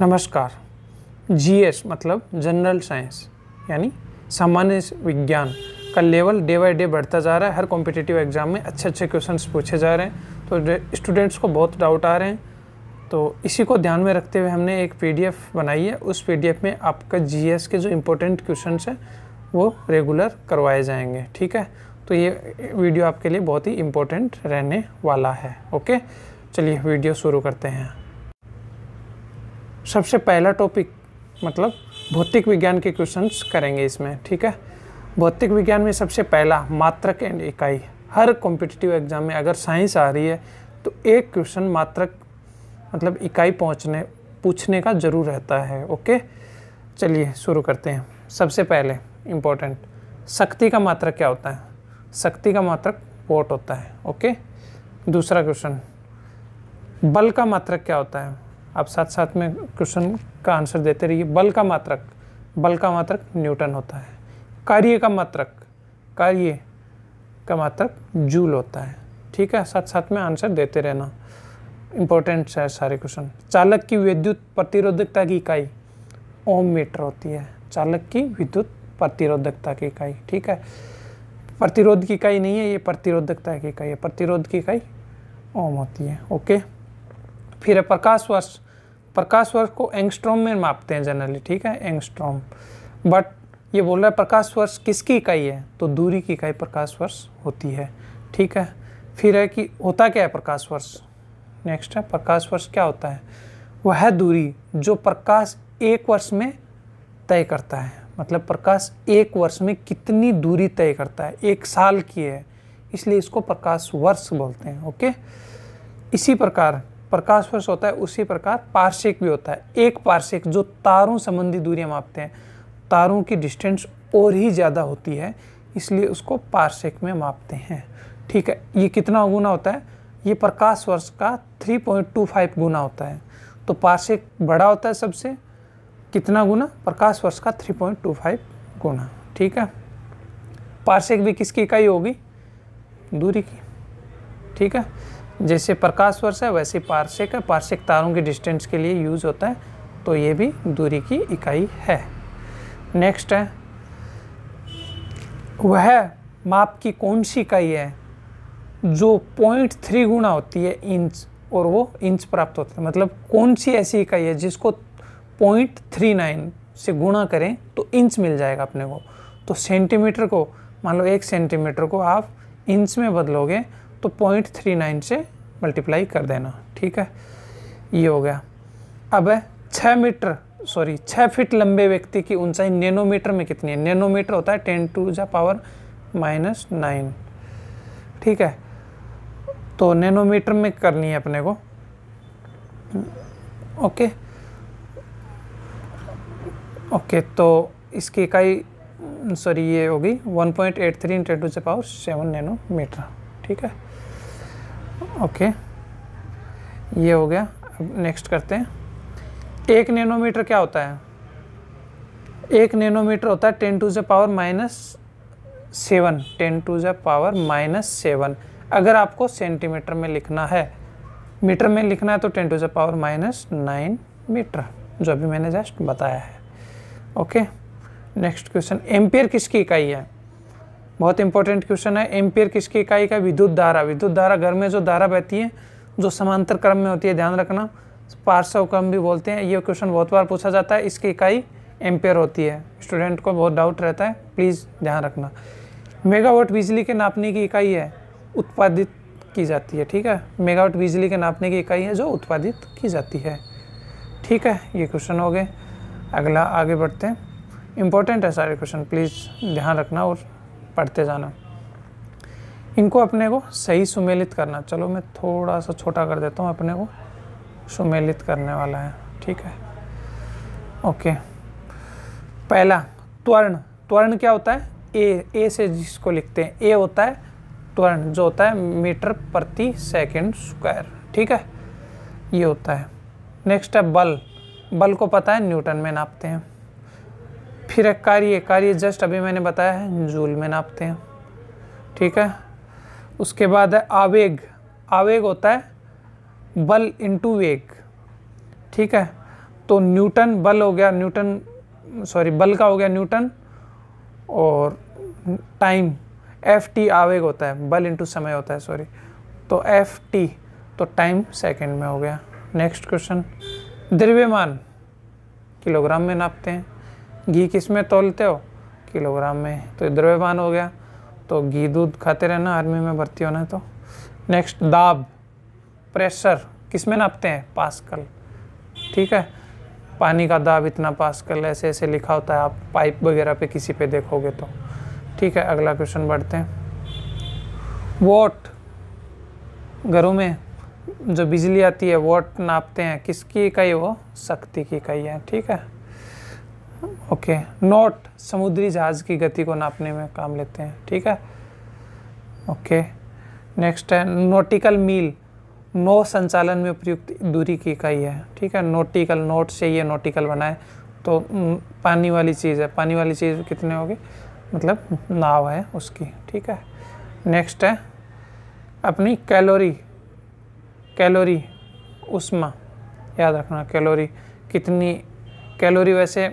नमस्कार। जीएस मतलब general science यानी सामान्य विज्ञान का लेवल डे बाय डे बढ़ता जा रहा है। हर कॉम्पिटिटिव एग्ज़ाम में अच्छे अच्छे क्वेश्चंस पूछे जा रहे हैं। तो स्टूडेंट्स को बहुत डाउट आ रहे हैं। तो इसी को ध्यान में रखते हुए हमने एक पीडीएफ बनाई है। उस पीडीएफ में आपका जीएस के जो इम्पोर्टेंट क्वेश्चन हैं, वो रेगुलर करवाए जाएँगे। ठीक है? तो ये वीडियो आपके लिए बहुत ही इम्पोर्टेंट रहने वाला है। ओके चलिए वीडियो शुरू करते हैं। सबसे पहला टॉपिक मतलब भौतिक विज्ञान के क्वेश्चंस करेंगे इसमें, ठीक है? भौतिक विज्ञान में सबसे पहला मात्रक एंड इकाई। हर कॉम्पिटिटिव एग्ज़ाम में अगर साइंस आ रही है तो एक क्वेश्चन मात्रक मतलब इकाई पहुँचने, पूछने का ज़रूर रहता है ओके चलिए शुरू करते हैं। सबसे पहले इम्पोर्टेंट शक्ति का मात्रक क्या होता है? शक्ति का मात्रक वोट होता है ओके दूसरा क्वेश्चन बल का मात्रक क्या होता है? आप साथ साथ में क्वेश्चन का आंसर देते रहिए। बल का मात्रक, बल का मात्रक न्यूटन होता है। कार्य का मात्रक, कार्य का मात्रक जूल होता है। ठीक है? साथ साथ में आंसर देते रहना। इम्पोर्टेंट है सारे क्वेश्चन। चालक की विद्युत प्रतिरोधकता की इकाई ओम मीटर होती है। चालक की विद्युत प्रतिरोधकता की इकाई। ठीक है? प्रतिरोध की इकाई नहीं है, ये प्रतिरोधकता की इकाई है। प्रतिरोध की इकाई ओम होती है। ओके? फिर है प्रकाश वर्ष प्रकाश वर्ष को एंगस्ट्रॉम में मापते हैं जनरली ठीक है? एंगस्ट्रॉम। बट ये बोल रहा है प्रकाश वर्ष किसकी इकाई है? तो दूरी की इकाई प्रकाश वर्ष होती है, ठीक है? फिर है कि होता क्या है प्रकाश वर्ष? नेक्स्ट है, प्रकाश वर्ष क्या होता है? वह दूरी जो प्रकाश एक वर्ष में तय करता है। मतलब प्रकाश एक वर्ष में कितनी दूरी तय करता है? एक साल की है, इसलिए इसको प्रकाश वर्ष बोलते हैं, ओके? इसी प्रकार प्रकाश वर्ष होता है, उसी प्रकार पार्शिक भी होता है। एक पार्शिक जो तारों संबंधी दूरियाँ मापते हैं, तारों की डिस्टेंस और ही ज़्यादा होती है, इसलिए उसको पार्शिक में मापते हैं। ठीक है, ये कितना गुना होता है? ये प्रकाश वर्ष का 3.25 गुना होता है। तो पार्शिक बड़ा होता है सबसे, कितना गुना? प्रकाश वर्ष का 3.25 गुना। ठीक है? पार्शिक भी किसकी इकाई होगी? दूरी की। ठीक है? जैसे प्रकाश वर्ष है, वैसे पार्शिक है। पार्शिक तारों के डिस्टेंस के लिए यूज़ होता है तो ये भी दूरी की इकाई है। नेक्स्ट है, वह माप की कौन सी इकाई है, जो पॉइंट थ्री गुना होती है इंच और वो इंच प्राप्त होता है। मतलब कौन सी ऐसी इकाई है जिसको पॉइंट थ्री नाइन से गुणा करें तो इंच मिल जाएगा अपने को। तो सेंटीमीटर को, मान लो एक सेंटीमीटर को आप इंच में बदलोगे तो पॉइंट थ्री नाइन से मल्टीप्लाई कर देना, ठीक है? ये हो गया। अब है छः मीटर, सॉरी छः फीट लंबे व्यक्ति की ऊंचाई नैनोमीटर में कितनी है? नैनोमीटर होता है ten to the power minus nine, ठीक है? तो नैनोमीटर में करनी है अपने को। ओके? ओके तो इसकी इकाई, सॉरी, ये होगी 1.83 point eight three into two power seven nanometre, ठीक है? ओके ये हो गया। अब नेक्स्ट करते हैं। एक नैनोमीटर क्या होता है? एक नैनोमीटर होता है ten to the power minus seven ten to the power minus seven अगर आपको सेंटीमीटर में लिखना है मीटर में लिखना है तो ten to the power minus nine metre जो अभी मैंने जस्ट बताया है। ओके नेक्स्ट क्वेश्चन एम्पियर किसकी इकाई है? बहुत इंपॉर्टेंट क्वेश्चन है। एम्पियर किसकी इकाई का? विद्युत धारा। विद्युत धारा घर में जो धारा बहती है, जो समांतर क्रम में होती है, ध्यान रखना, पार्श्व क्रम भी बोलते हैं। ये क्वेश्चन बहुत बार पूछा जाता है, इसकी इकाई एम्पेयर होती है। स्टूडेंट को बहुत डाउट रहता है प्लीज़ ध्यान रखना। मेगावाट बिजली के नापने की इकाई है, उत्पादित की जाती है, ठीक है? मेगावाट बिजली के नापने की इकाई है, जो उत्पादित की जाती है। ठीक है, ये क्वेश्चन हो गए। अगला, आगे बढ़ते हैं। इंपॉर्टेंट है सारे क्वेश्चन प्लीज़ ध्यान रखना और पढ़ते जाना। इनको अपने को सही सुमेलित करना। चलो मैं थोड़ा सा छोटा कर देता हूँ, अपने को सुमेलित करने वाला है, ठीक है? ओके। पहला, त्वर्ण। त्वर्ण क्या होता है? ए ए से जिसको लिखते हैं ए होता है त्वर्ण, जो होता है मीटर प्रति सेकंड स्क्वायर, ठीक है? ये होता है। नेक्स्ट है बल। बल को पता है, न्यूटन में नापते हैं। फिर एक कार्य कार्य जस्ट अभी मैंने बताया है, जूल में नापते हैं। ठीक है? उसके बाद है आवेग। आवेग होता है बल इंटू वेग। ठीक है? तो न्यूटन बल हो गया, न्यूटन सॉरी बल का हो गया न्यूटन और टाइम। एफ़ टी आवेग होता है, बल इंटू समय होता है सॉरी तो एफ़ टी तो टाइम सेकंड में हो गया। Next question. द्रव्यमान किलोग्राम में नापते हैं। घी किसमें तोलते हो? किलोग्राम में। तो द्रव्यमान हो गया। तो घी दूध खाते रहना, आर्मी में भर्ती होना तो। नेक्स्ट दाब। प्रेशर किसमें नापते हैं? पास्कल। ठीक है? पानी का दाब इतना पास्कल ऐसे ऐसे लिखा होता है। आप पाइप वगैरह पे किसी पे देखोगे तो। ठीक है? अगला क्वेश्चन बढ़ते हैं। वोट घरों में जो बिजली आती है वोट नापते हैं। किसकी इकाई वो? शक्ति की इकाई है। ठीक है? ओके नोट समुद्री जहाज़ की गति को नापने में काम लेते हैं, ठीक है? ओके नेक्स्ट है नोटिकल मील नौ संचालन में प्रयुक्त दूरी की इकाई है, ठीक है? नोटिकल नोट से ये नोटिकल बनाए तो पानी वाली चीज़ है। पानी वाली चीज़ कितने होगी? मतलब नाव है उसकी, ठीक है? नेक्स्ट है, अपनी कैलोरी कैलोरी उष्मा, याद रखना कैलोरी कितनी कैलोरी वैसे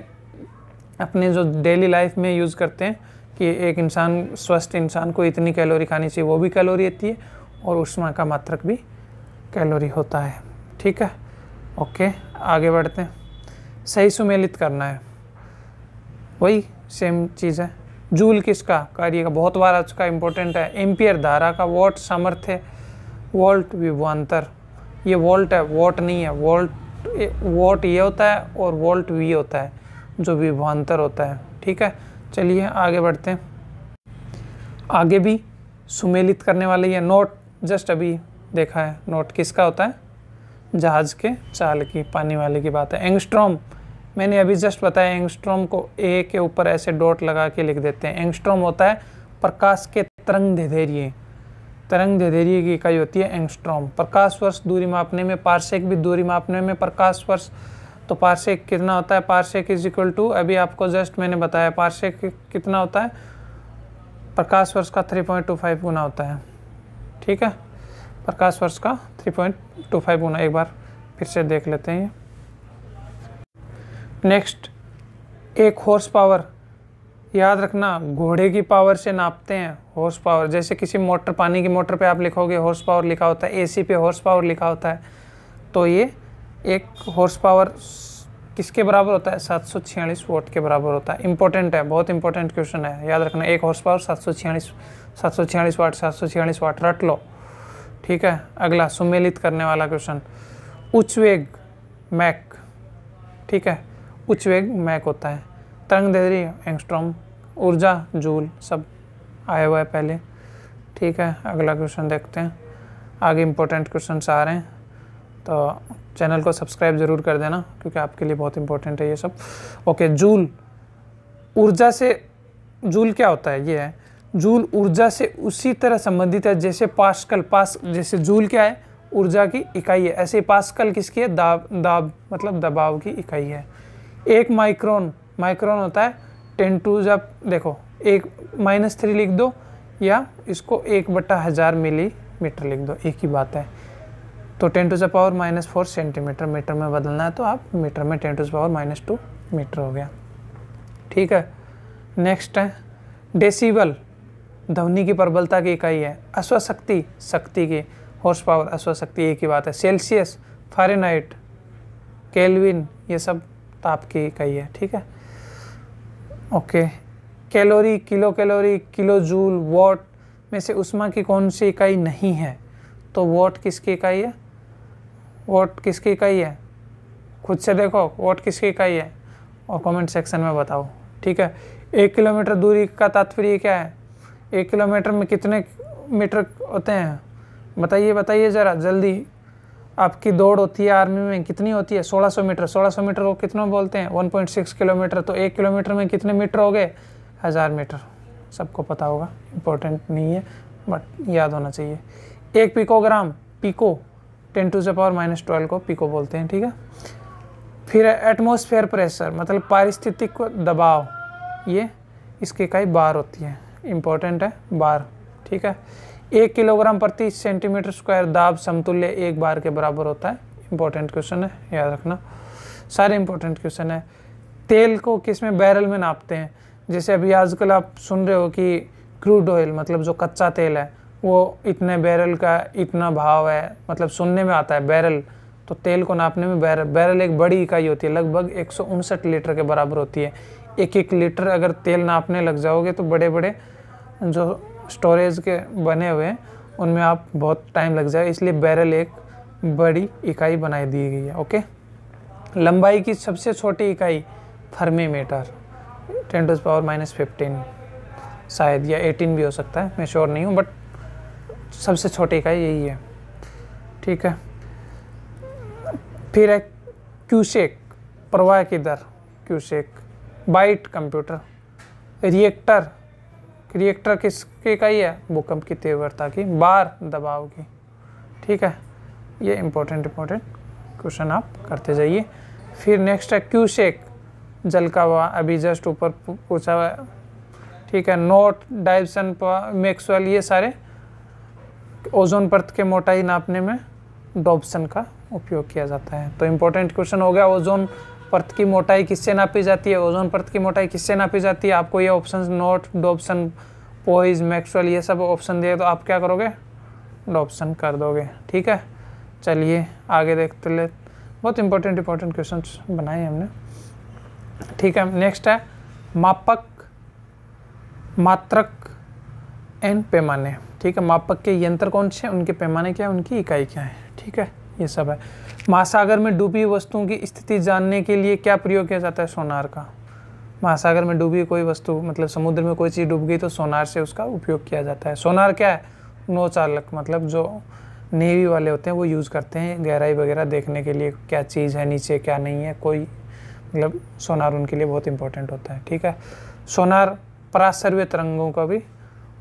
अपने जो डेली लाइफ में यूज़ करते हैं कि एक इंसान, स्वस्थ इंसान को इतनी कैलोरी खानी चाहिए, वो भी कैलोरी आती है और उष्मा का मात्रक भी कैलोरी होता है। ठीक है? ओके आगे बढ़ते हैं। सही सुमेलित करना है। वही सेम चीज़ है। जूल किसका? कार्य का। बहुत बार आज का इम्पोर्टेंट है। एम्पियर धारा का वोल्ट सामर्थ्य वोल्ट विभवान्तर ये वोल्ट है। वोट नहीं है। वोल्ट वोट ये होता है और वोल्ट वी होता है। जो विभवान्तर होता है। ठीक है? चलिए आगे बढ़ते हैं। आगे भी सुमेलित करने वाले ये नोट, जस्ट अभी देखा है, नोट किसका होता है? जहाज़ के चाल की, पानी वाले की बात है। एंगस्ट्रॉम, मैंने अभी जस्ट बताया, एंगस्ट्रॉम को ए के ऊपर ऐसे डॉट लगा के लिख देते हैं। एंगस्ट्रॉम होता है प्रकाश के तरंग धैर्य तरंग धैर्य की इकाई होती है एंगस्ट्रॉम। प्रकाश वर्ष दूरी मापने में पार्सेक भी दूरी मापने में प्रकाश वर्ष तो पार्सेक कितना होता है? पार्सेक इज़ इक्वल टू अभी आपको जस्ट मैंने बताया पार्सेक कितना होता है? प्रकाश वर्ष का थ्री पॉइंट टू फाइव गुना होता है। ठीक है? प्रकाश वर्ष का थ्री पॉइंट टू फाइव गुना, एक बार फिर से देख लेते हैं नेक्स्ट एक हॉर्स पावर याद रखना, घोड़े की पावर से नापते हैं हॉर्स पावर जैसे किसी मोटर, पानी की मोटर पे आप लिखोगे हॉर्स पावर लिखा होता है एसी पे हॉर्स पावर लिखा होता है। तो ये एक हॉर्स पावर किसके बराबर होता है? सात सौ छियालीस वोट के बराबर होता है। इंपॉर्टेंट है, बहुत इंपॉर्टेंट क्वेश्चन है। याद रखना, एक हॉर्स पावर सात सौ छियालीस, सात सौ छियालीस वाट सात सौ छियालीस वाट रट लो। ठीक है? अगला सुमेलित करने वाला क्वेश्चन उच्च वेग मैक ठीक है? उच्च वेग मैक होता है। तरंग दे रही एंगस्ट्रॉम ऊर्जा जूल सब आया हुआ है पहले। ठीक है? अगला क्वेश्चन देखते हैं। आगे इंपॉर्टेंट क्वेश्चन आ रहे हैं। तो चैनल को सब्सक्राइब ज़रूर कर देना, क्योंकि आपके लिए बहुत इंपॉर्टेंट है ये सब। Okay joule. ऊर्जा से, जूल क्या होता है? ये है, जूल ऊर्जा से उसी तरह संबंधित है जैसे पास्कल। पास, जैसे जूल क्या है? ऊर्जा की इकाई है। ऐसे पास्कल किसकी है? दाब दाब मतलब दबाव की इकाई है। एक माइक्रोन माइक्रोन होता है टेन टू जब, देखो, एक माइनस थ्री लिख दो, या इसको एक बट्टा हज़ार मिलीमीटर लिख दो। एक ही बात है। तो ten to the power minus four centimetre, metre में बदलना है तो आप मीटर में ten to the power minus two metre हो गया। ठीक है? नेक्स्ट है डेसीबल ध्वनि की प्रबलता की इकाई है। अश्वशक्ति, शक्ति की हॉर्स पावर अश्वशक्ति, एक ही बात है। सेल्सियस फारेनाइट केल्विन ये सब ताप की इकाई है। ठीक है? Okay calorie kilo calorie kilo joule watt में से उष्मा की कौन सी इकाई नहीं है? तो वॉट किसकी इकाई है? वोट किसकी इकाई है? खुद से देखो, वोट किसकी इकाई है? और कमेंट सेक्शन में बताओ, ठीक है? एक किलोमीटर दूरी का तात्पर्य क्या है? एक किलोमीटर में कितने मीटर होते हैं? बताइए बताइए ज़रा, जल्दी। आपकी दौड़ होती है आर्मी में, कितनी होती है? 1600 मीटर। 1600 मीटर को कितना बोलते हैं? 1.6 किलोमीटर। तो एक किलोमीटर में कितने मीटर हो गए? हज़ार मीटर। सबको पता होगा इम्पोर्टेंट नहीं है बट याद होना चाहिए। एक picogram, pico. Ten to the power minus twelve को पिको बोलते हैं, ठीक है? फिर एटमोसफेयर प्रेशर मतलब पारिस्थितिक दबाव, ये इसकी इकाई बार होती है, इम्पोर्टेंट है, बार, ठीक है? एक किलोग्राम प्रति सेंटीमीटर स्क्वायर दाब समतुल्य एक बार के बराबर होता है इंपॉर्टेंट क्वेश्चन है, याद रखना। सारे इंपॉर्टेंट क्वेश्चन है। तेल को किसमें, बैरल में नापते हैं? जैसे अभी आजकल आप सुन रहे हो कि क्रूड ऑयल मतलब जो कच्चा तेल है वो इतने बैरल का इतना भाव है मतलब सुनने में आता है बैरल तो तेल को नापने में बैरल बैरल एक बड़ी इकाई होती है, लगभग एक सौ उनसठ लीटर के बराबर होती है। एक एक लीटर अगर तेल नापने लग जाओगे तो बड़े बड़े जो स्टोरेज के बने हुए हैं, उनमें आप बहुत टाइम लग जाए, इसलिए बैरल एक बड़ी इकाई बनाई दी गई है, ओके? लंबाई की सबसे छोटी इकाई fermi metre ten power minus fifteen, शायद, या एटीन भी हो सकता है, मैं श्योर नहीं हूँ, बट सबसे छोटी इकाई यही है। ठीक है? फिर है क्यूशेक प्रवाह की दर cusec byte computer reactor reactor किसकी ही है? भूकंप की तीव्रता की, बार दबाव की। ठीक है? ये इंपॉर्टेंट इम्पोर्टेंट क्वेश्चन आप करते जाइए। फिर नेक्स्ट है क्यूशेक जल का हुआ अभी जस्ट ऊपर पूछा हुआ ठीक है? नोट डाइवसन मैक्सवेल ये सारे ओजोन परत के मोटाई नापने में डॉब्सन का उपयोग किया जाता है। तो इम्पोर्टेंट क्वेश्चन हो गया, ओजोन परत की मोटाई किससे नापी जाती है? ओजोन परत की मोटाई किससे नापी जाती है? आपको ये option note Dobson, poise, Maxwell, ये सब ऑप्शन दिए तो आप क्या करोगे? डॉप्शन कर दोगे। ठीक है? चलिए, आगे देखते ले। बहुत इंपॉर्टेंट इंपॉर्टेंट क्वेश्चन बनाए हमने। ठीक है नेक्स्ट है, मापक, मात्रक एंड पैमाने। ठीक है, मापक के यंत्र कौन से उनके पैमाने क्या है? उनकी इकाई क्या है? ठीक है, ये सब है। महासागर में डूबी वस्तुओं की स्थिति जानने के लिए क्या प्रयोग किया जाता है सोनार का? महासागर में डूबी कोई वस्तु मतलब समुद्र में कोई चीज़ डूब गई तो सोनार से उसका उपयोग किया जाता है। सोनार क्या है? नौ चालक मतलब जो नेवी वाले होते हैं, वो यूज़ करते हैं गहराई वगैरह देखने के लिए, क्या चीज़ है, नीचे क्या नहीं है, कोई मतलब सोनार उनके लिए बहुत इंपॉर्टेंट होता है, ठीक है। सोनार परासर्वे तरंगों का भी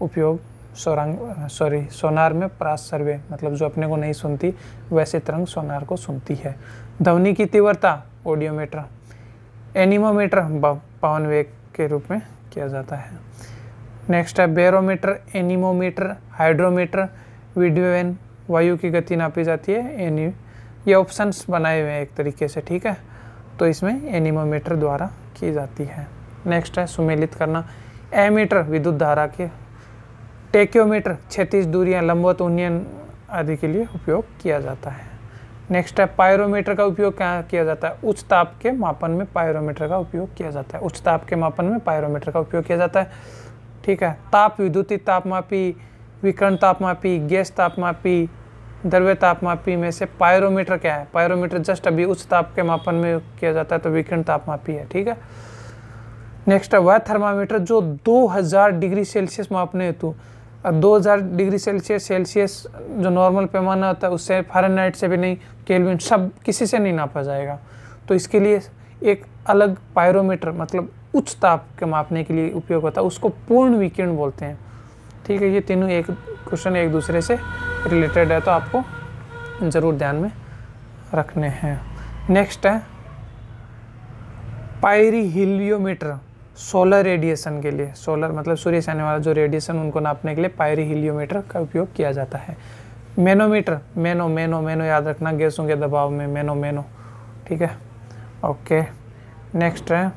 उपयोग सोरंग सॉरी सोनार में प्रास सर्वे मतलब जो अपने को नहीं सुनती, वैसे तरंग सोनार को सुनती है। ध्वनि की तीव्रता, ऑडियोमीटर, एनिमोमीटर पवन वेग के रूप में किया जाता है। नेक्स्ट है, बेरोमीटर, एनिमोमीटर, हाइड्रोमीटर, वीडियो एन, वायु की गति नापी जाती है, एनी, ये ऑप्शंस बनाए हुए हैं एक तरीके से, ठीक है? तो इसमें एनिमोमीटर द्वारा की जाती है। नेक्स्ट है, सुमेलित करना, एमीटर, विद्युत धारा के टेक्योमीटर, क्षतिज दूरियाँ, लंबवत उन्नयन आदि के लिए उपयोग किया जाता है। नेक्स्ट है, पायरोमीटर का उपयोग क्या किया जाता है? उच्च ताप के मापन में पायरोमीटर का उपयोग किया जाता है। उच्च ताप के मापन में पायरोमीटर का उपयोग किया जाता है। ठीक है, ताप विद्युतीय तापमापी, विकर्ण तापमापी, गैस तापमापी, द्रव्य तापमापी में से पायरोमीटर क्या है? पायरोमीटर जस्ट अभी उच्च ताप के मापन में किया जाता है तो विकर्ण तापमापी है। ठीक है नेक्स्ट है वह थर्मामीटर जो 2000 डिग्री सेल्सियस मापने हेतु अब 2000 डिग्री सेल्सियस सेल्सियस जो नॉर्मल पैमाना होता है, उससे फारेनहाइट से भी नहीं केल्विन सब किसी से नहीं नापा जाएगा। तो इसके लिए एक अलग पायरोमीटर मतलब उच्च ताप के मापने के लिए उपयोग होता है, उसको पूर्ण विकिरण बोलते हैं। ठीक है, ये तीनों एक क्वेश्चन एक दूसरे से रिलेटेड है तो आपको ज़रूर ध्यान में रखने हैं। नेक्स्ट है पायरी हिलियोमीटर सोलर रेडिएशन के लिए, सोलर मतलब सूर्य से आने वाला जो रेडिएशन उनको नापने के लिए पायरी हिलियोमीटर का उपयोग किया जाता है। मैनोमीटर, मैनो मैनो मैनो याद रखना गैसों के दबाव में, मैनो मैनो, ठीक है? ओके, नेक्स्ट है,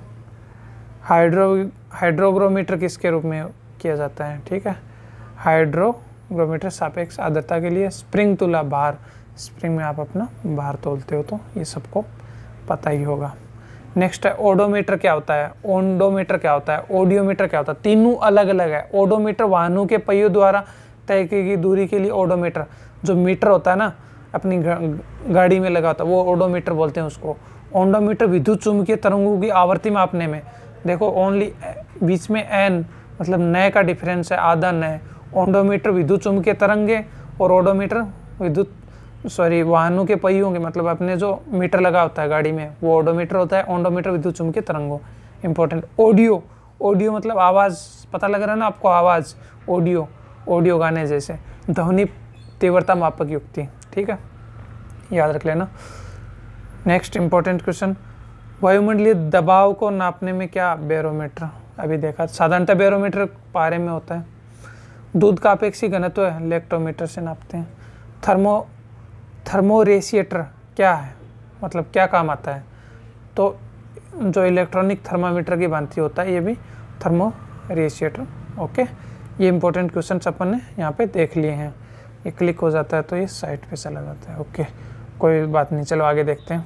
हाइड्रो, हाइड्रोग्रोमीटर किसके रूप में किया जाता है, ठीक है? हाइड्रोग्रोमीटर सापेक्ष आर्द्रता के लिए स्प्रिंग तुला भार, स्प्रिंग में आप अपना भार तोलते हो तो ये सबको पता ही होगा। नेक्स्ट है ओडोमीटर क्या होता है? ओंडोमीटर क्या होता है? ओडियोमीटर क्या होता है? तीनों अलग अलग है। ओडोमीटर वाहनों के पहियों द्वारा तय की गई दूरी के लिए ओडोमीटर जो मीटर होता है ना, अपनी गाड़ी में लगा होता है, वो ओडोमीटर बोलते हैं उसको। ओंडोमीटर विद्युत चुंबकीय तरंगों की आवर्ती मापने में। देखो ओनली बीच में एन मतलब नए का डिफरेंस है, आधा नए ओंडोमीटर विद्युत चुंबकीय तरंगे और ओडोमीटर विद्युत सॉरी, वाहनों के पहियों के मतलब अपने जो मीटर लगा होता है गाड़ी में, वो ओडोमीटर होता है ओडोमीटर विद्युत चुंबकीय तरंगों। इंपॉर्टेंट ऑडियो ऑडियो मतलब आवाज़, पता लग रहा है ना आपको आवाज़? ऑडियो ऑडियो गाने जैसे। ध्वनि तीव्रता मापक युक्ति। ठीक है? याद रख लेना। नेक्स्ट इंपॉर्टेंट क्वेश्चन वायुमंडलीय दबाव को नापने में क्या बैरोमीटर अभी देखा। साधारणतः बैरोमीटर पारे में होता है। दूध का अपेक्षी घनत्व लेक्टोमीटर से नापते हैं। थर्मो थर्मोरेसिएटर क्या है? मतलब क्या काम आता है? तो जो इलेक्ट्रॉनिक थर्मामीटर की भांति होता है, ये भी थर्मो रेशिएटर ओके? ये इंपॉर्टेंट क्वेश्चन अपन ने यहाँ पे देख लिए हैं। ये क्लिक हो जाता है तो ये साइट पे चला जाता है। ओके? कोई बात नहीं, चलो आगे देखते हैं।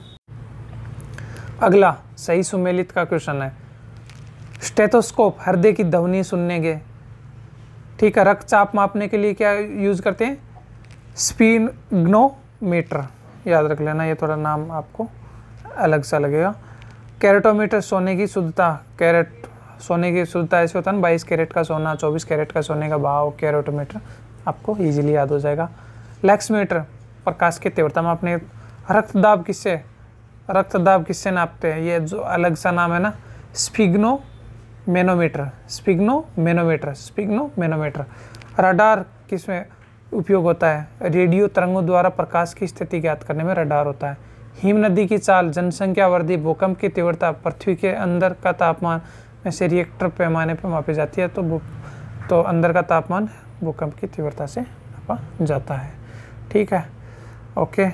अगला, सही सुमेलित का क्वेश्चन है। स्टेथोस्कोप, हृदय की ध्वनि सुनने के। ठीक है, रक्तचाप मापने के लिए क्या यूज़ करते हैं? स्पीनग्नोमीटर याद रख लेना, ये थोड़ा नाम आपको अलग सा लगेगा। कैरेटोमीटर सोने की शुद्धता, कैरेट, सोने की शुद्धता ऐसे होता है ना, बाईस कैरेट का सोना, चौबीस कैरेट का सोने का भाव, कैरेटोमीटर, आपको इजीली याद हो जाएगा। लैक्समीटर, प्रकाश की तीव्रता मापने, रक्तदाब किससे रक्तदाब किससे नापते हैं? ये जो अलग सा नाम है ना sphygmomanometer sphygmomanometer sphygmomanometer radar किसमें उपयोग होता है। रेडियो तरंगों द्वारा प्रकाश की स्थिति ज्ञात करने में रडार होता है। हिम नदी की चाल, जनसंख्या वृद्धि, भूकंप की तीव्रता, पृथ्वी के अंदर का तापमान में से रिएक्टर पैमाने पर मापी जाती है तो तो अंदर का तापमान भूकंप की तीव्रता से नापा जाता है। ठीक है? ओके।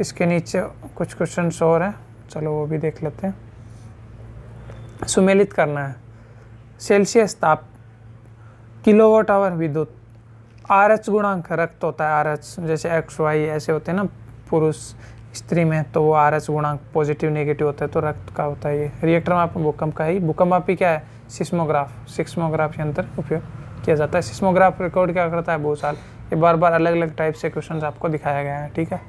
इसके नीचे कुछ क्वेश्चन और हैं। चलो वो भी देख लेते हैं। सुमेलित करना है। सेल्सियस ताप, किलोवाट आवर विद्युत। आर एच गुणांक रक्त होता है आर एच जैसे एक्स वाई ऐसे होते हैं ना, पुरुष स्त्री में तो वो आर एच गुणांक पॉजिटिव नेगेटिव होता है तो रक्त का होता है ये। रिएक्टर में आप भूकंप का ही। भूकंप ही क्या है? सिस्मोग्राफ सिस्मोग्राफ के यंत्र उपयोग किया जाता है। सिस्मोग्राफ रिकॉर्ड क्या करता है? बहुत साल। ये बार बार अलग अलग टाइप से क्वेश्चन आपको दिखाया गया है, ठीक है?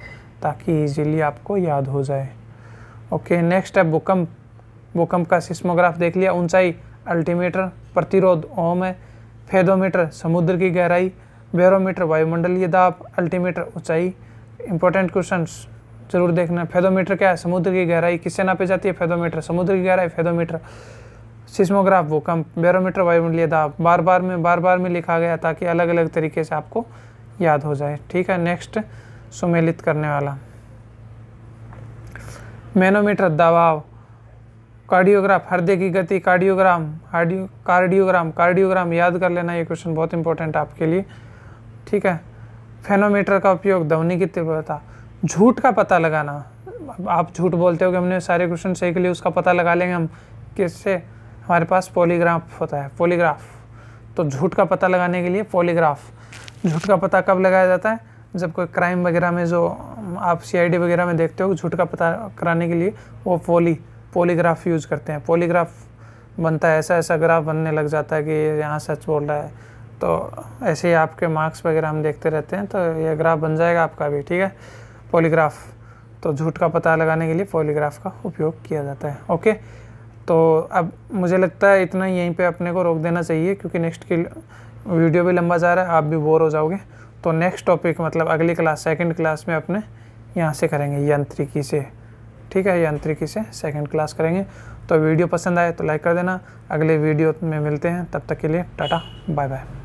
ताकि इजीली आपको याद हो जाए। ओके नेक्स्ट है भूकंप। भूकंप का सिस्मोग्राफ देख लिया। ऊंचाई अल्टीमीटर प्रतिरोध ओम है। फेदोमीटर, समुद्र की गहराई बैरोमीटर वायुमंडलीय दाब अल्टीमीटर ऊंचाई इंपॉर्टेंट क्वेश्चन ज़रूर देखना फेदोमीटर क्या है समुद्र की गहराई किससे नापी जाती है फेदोमीटर समुद्र की गहराई फेदोमीटर सिस्मोग्राफ भूकंप बैरोमीटर वायुमंडलीय दाब बार बार में बार बार में लिखा गया ताकि अलग अलग तरीके से आपको याद हो जाए ठीक है नेक्स्ट सुमेलित करने वाला मैनोमीटर दबाव कार्डियोग्राफ हृदय की गति कार्डियोग्राम कार्डियोग्राम कार्डियोग्राम याद कर लेना ये क्वेश्चन बहुत इंपॉर्टेंट है आपके लिए ठीक है? फेनोमीटर का उपयोग ध्वनि की तीव्रता, झूठ का पता लगाना। आप झूठ बोलते हो कि हमने सारे क्वेश्चन सही के लिए उसका पता लगा लेंगे, हम किससे? हमारे पास पॉलीग्राफ होता है पॉलीग्राफ तो झूठ का पता लगाने के लिए पॉलीग्राफ झूठ का पता कब लगाया जाता है? जब कोई क्राइम वगैरह में जो आप सीआईडी वगैरह में देखते हो, झूठ का पता कराने के लिए वो पोली पॉलीग्राफ यूज़ करते हैं। पॉलीग्राफ बनता है ऐसा ऐसा ग्राफ बनने लग जाता है कि यहाँ सच बोल रहा है। तो ऐसे ही आपके मार्क्स वगैरह हम देखते रहते हैं तो ये ग्राफ बन जाएगा आपका भी, ठीक है? पॉलीग्राफ तो झूठ का पता लगाने के लिए पॉलीग्राफ का उपयोग किया जाता है ओके तो अब मुझे लगता है इतना यहीं पे अपने को रोक देना चाहिए, क्योंकि नेक्स्ट की वीडियो भी लंबा जा रहा है, आप भी बोर हो जाओगे। तो नेक्स्ट टॉपिक मतलब अगली क्लास सेकंड क्लास में अपने यहाँ से करेंगे, यांत्रिकी से, ठीक है? यांत्रिकी से सेकंड क्लास करेंगे। तो वीडियो पसंद आए तो लाइक कर देना। अगले वीडियो में मिलते हैं, तब तक के लिए टाटा बाय बाय